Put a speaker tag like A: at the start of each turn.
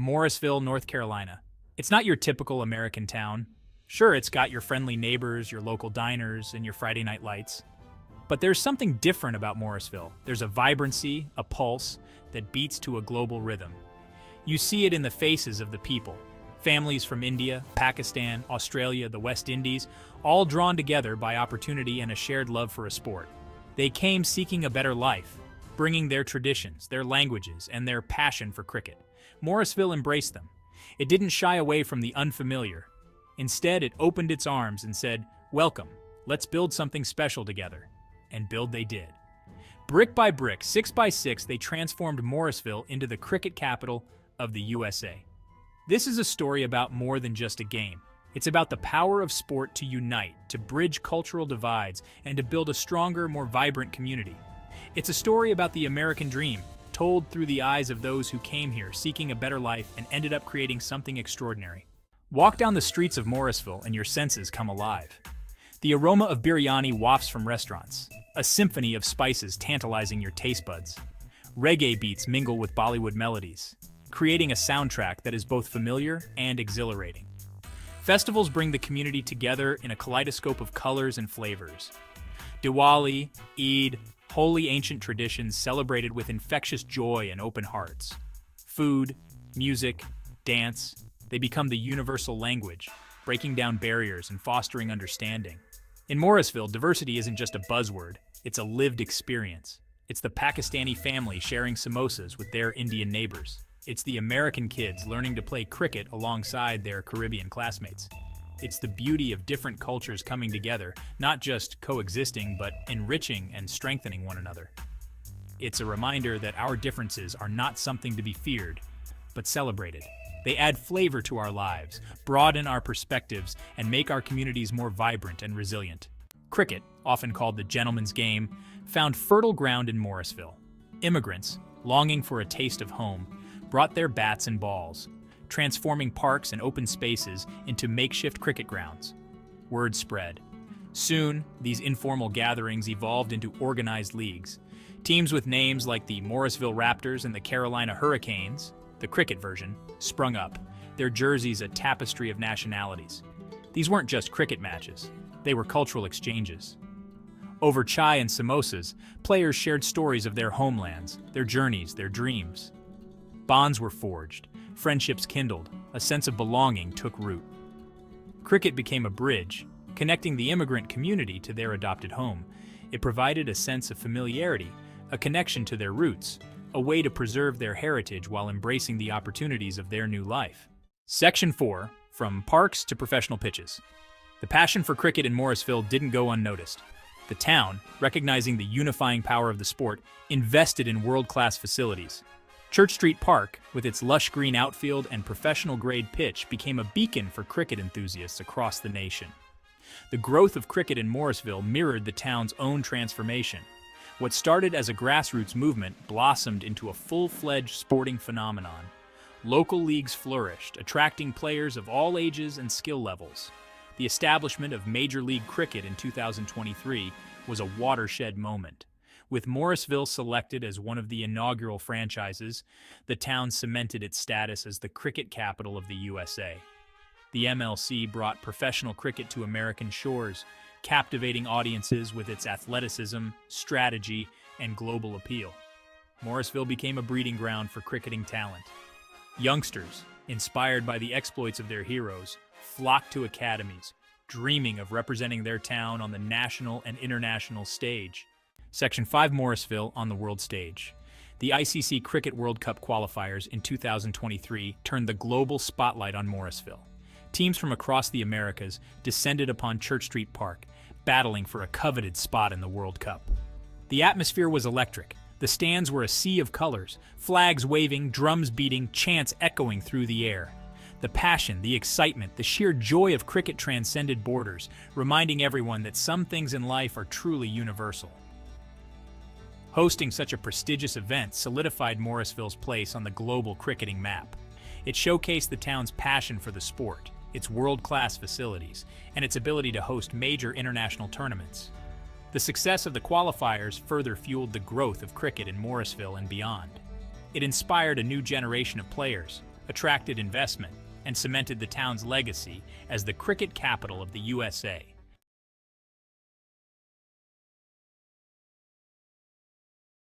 A: Morrisville, North Carolina. It's not your typical American town. Sure, it's got your friendly neighbors, your local diners, and your Friday night lights. But there's something different about Morrisville. There's a vibrancy, a pulse, that beats to a global rhythm. You see it in the faces of the people. Families from India, Pakistan, Australia, the West Indies, all drawn together by opportunity and a shared love for a sport. They came seeking a better life, bringing their traditions, their languages, and their passion for cricket. Morrisville embraced them. It didn't shy away from the unfamiliar. Instead, it opened its arms and said, Welcome, let's build something special together. And build they did. Brick by brick, six by six, they transformed Morrisville into the cricket capital of the USA. This is a story about more than just a game. It's about the power of sport to unite, to bridge cultural divides, and to build a stronger, more vibrant community. It's a story about the American dream, told through the eyes of those who came here seeking a better life and ended up creating something extraordinary. Walk down the streets of Morrisville and your senses come alive. The aroma of biryani wafts from restaurants, a symphony of spices tantalizing your taste buds. Reggae beats mingle with Bollywood melodies, creating a soundtrack that is both familiar and exhilarating. Festivals bring the community together in a kaleidoscope of colors and flavors. Diwali, Eid, Holi, ancient traditions celebrated with infectious joy and open hearts. Food, music, dance, they become the universal language, breaking down barriers and fostering understanding. In Morrisville, diversity isn't just a buzzword, it's a lived experience. It's the Pakistani family sharing samosas with their Indian neighbors. It's the American kids learning to play cricket alongside their Caribbean classmates. It's the beauty of different cultures coming together, not just coexisting, but enriching and strengthening one another. It's a reminder that our differences are not something to be feared, but celebrated. They add flavor to our lives, broaden our perspectives, and make our communities more vibrant and resilient. Cricket, often called the gentleman's game, found fertile ground in Morrisville. Immigrants, longing for a taste of home, brought their bats and balls, transforming parks and open spaces into makeshift cricket grounds. Word spread. Soon, these informal gatherings evolved into organized leagues. Teams with names like the Morrisville Raptors and the Carolina Hurricanes, the cricket version, sprung up, their jerseys a tapestry of nationalities. These weren't just cricket matches, they were cultural exchanges. Over chai and samosas, players shared stories of their homelands, their journeys, their dreams. Bonds were forged, friendships kindled, a sense of belonging took root. Cricket became a bridge, connecting the immigrant community to their adopted home. It provided a sense of familiarity, a connection to their roots, a way to preserve their heritage while embracing the opportunities of their new life. Section 4 From Parks to Professional Pitches. The passion for cricket in Morrisville didn't go unnoticed. The town, recognizing the unifying power of the sport, invested in world class facilities, Church Street Park, with its lush green outfield and professional grade pitch, became a beacon for cricket enthusiasts across the nation. The growth of cricket in Morrisville mirrored the town's own transformation. What started as a grassroots movement blossomed into a full fledged sporting phenomenon. Local leagues flourished, attracting players of all ages and skill levels. The establishment of Major League Cricket in 2023 was a watershed moment. With Morrisville selected as one of the inaugural franchises, the town cemented its status as the cricket capital of the USA. The MLC brought professional cricket to American shores, captivating audiences with its athleticism, strategy, and global appeal. Morrisville became a breeding ground for cricketing talent. Youngsters, inspired by the exploits of their heroes, flocked to academies, dreaming of representing their town on the national and international stage. Section 5 Morrisville on the world stage. The ICC Cricket World Cup qualifiers in 2023 turned the global spotlight on Morrisville. Teams from across the Americas descended upon Church Street Park, battling for a coveted spot in the World Cup. The atmosphere was electric. The stands were a sea of colors, flags waving, drums beating, chants echoing through the air. The passion, the excitement, the sheer joy of cricket transcended borders, reminding everyone that some things in life are truly universal. Hosting such a prestigious event solidified Morrisville's place on the global cricketing map. It showcased the town's passion for the sport, its world-class facilities, and its ability to host major international tournaments. The success of the qualifiers further fueled the growth of cricket in Morrisville and beyond. It inspired a new generation of players, attracted investment, and cemented the town's legacy as the cricket capital of the USA.